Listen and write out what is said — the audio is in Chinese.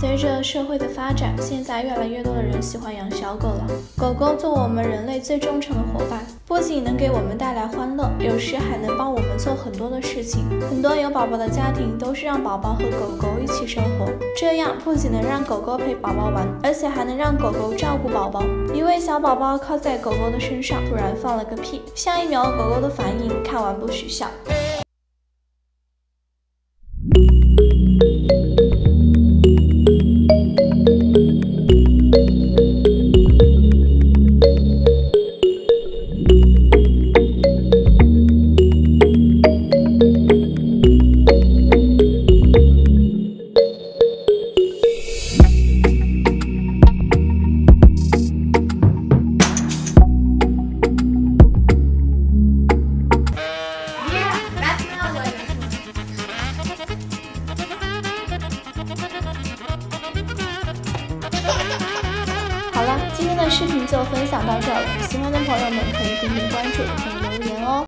随着社会的发展，现在越来越多的人喜欢养小狗了。狗狗作为我们人类最忠诚的伙伴，不仅能给我们带来欢乐，有时还能帮我们做很多的事情。很多有宝宝的家庭都是让宝宝和狗狗一起生活，这样不仅能让狗狗陪宝宝玩，而且还能让狗狗照顾宝宝。一位小宝宝靠在狗狗的身上，突然放了个屁，下一秒狗狗的反应，看完不许笑。好了，今天的视频就分享到这了。喜欢的朋友们可以点点关注，